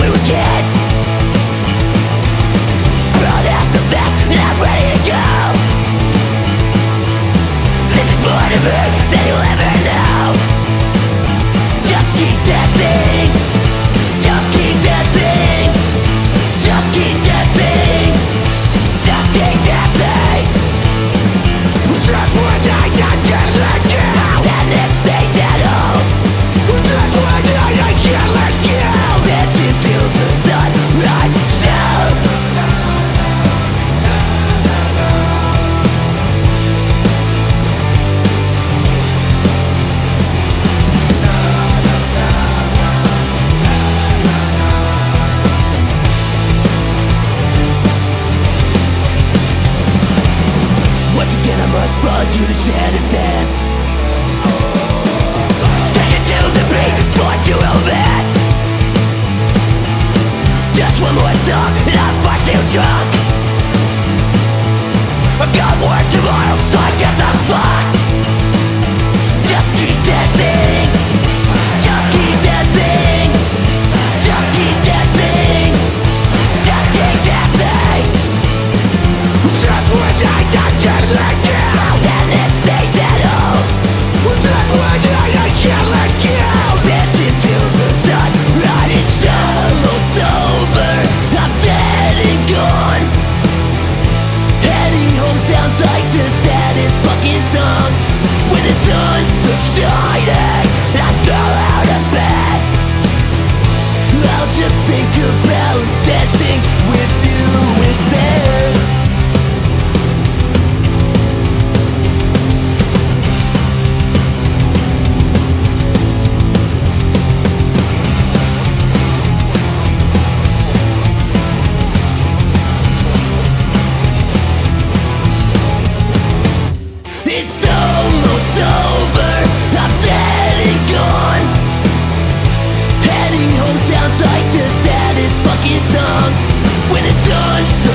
we were kids want you to shed his dance Stick it to the beat, fuck you all that Just one more song and I'm far too drunk. I've got work tomorrow, so I guess I'm think about dancing with you instead. It's almost over. Don't